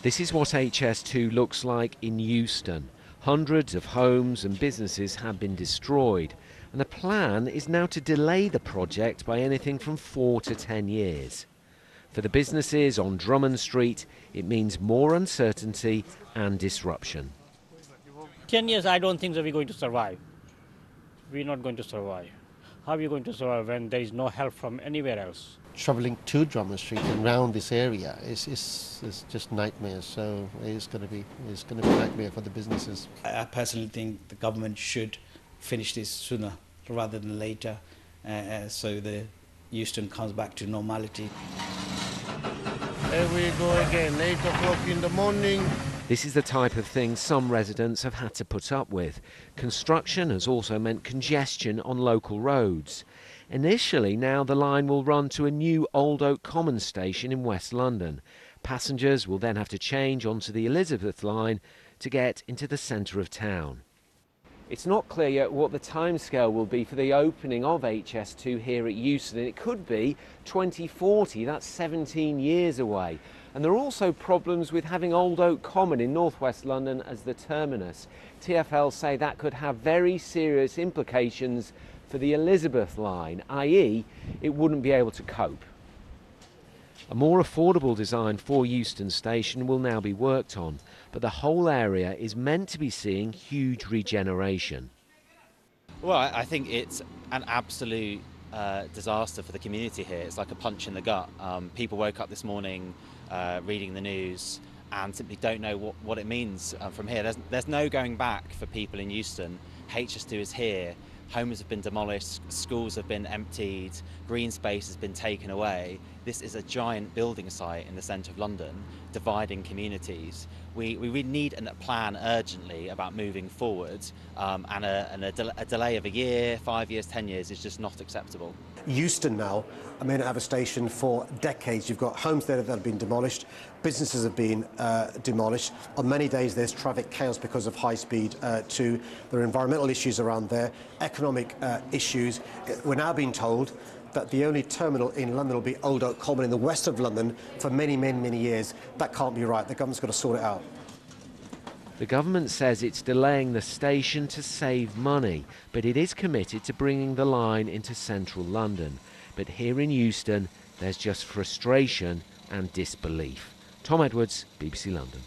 This is what HS2 looks like in Euston. Hundreds of homes and businesses have been destroyed, and the plan is now to delay the project by anything from four to ten years. For the businesses on Drummond Street, it means more uncertainty and disruption. 10 years, I don't think that we're going to survive. We're not going to survive. How are you going to survive when there is no help from anywhere else? Travelling to Drummond Street and around this area is, is, is just nightmare. So it's going to be it's going to be a nightmare for the businesses. I personally think the government should finish this sooner rather than later, uh, so the Euston comes back to normality. Here we go again, 8 o'clock in the morning. This is the type of thing some residents have had to put up with. Construction has also meant congestion on local roads. Initially, now the line will run to a new Old Oak Common station in West London. Passengers will then have to change onto the Elizabeth line to get into the centre of town. It's not clear yet what the timescale will be for the opening of HS2 here at Euston. It could be 2040, that's 17 years away. And there are also problems with having Old Oak Common in northwest London as the terminus. TfL say that could have very serious implications for the Elizabeth line, i.e., it wouldn't be able to cope. A more affordable design for Euston Station will now be worked on, but the whole area is meant to be seeing huge regeneration. Well, I think it's an absolute uh, disaster for the community here. It's like a punch in the gut. Um, people woke up this morning uh, reading the news and simply don't know what, what it means uh, from here. There's, there's no going back for people in Euston. HS2 is here. Homes have been demolished, schools have been emptied, green space has been taken away. This is a giant building site in the centre of London, dividing communities. We, we need a plan urgently about moving forward, um, and, a, and a, a delay of a year, five years, ten years is just not acceptable. Euston now I may not have a station for decades. You've got homes there that have been demolished, businesses have been uh, demolished. On many days there's traffic chaos because of high speed uh, Two. There are environmental issues around there, economic uh, issues. We're now being told that the only terminal in London will be Old Oak Common in the west of London for many, many, many years. That can't be right. The government's got to sort it out. The government says it's delaying the station to save money, but it is committed to bringing the line into central London. But here in Euston, there's just frustration and disbelief. Tom Edwards, BBC London.